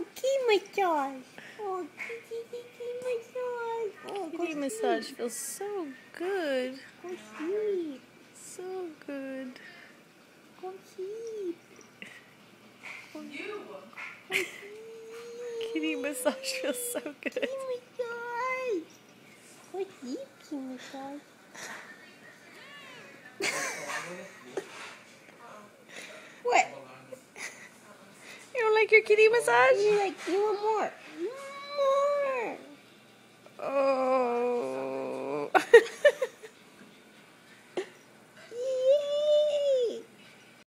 Oh, kitty massage. Oh, kitty, kitty massage. Oh, Kitty massage feels so good. Go sleep. So good. Go sleep. Go sleep. Kitty massage feels so good. Kitty massage. Go sleep, kitty massage. like your kitty massage? You like you want more. More. Oh.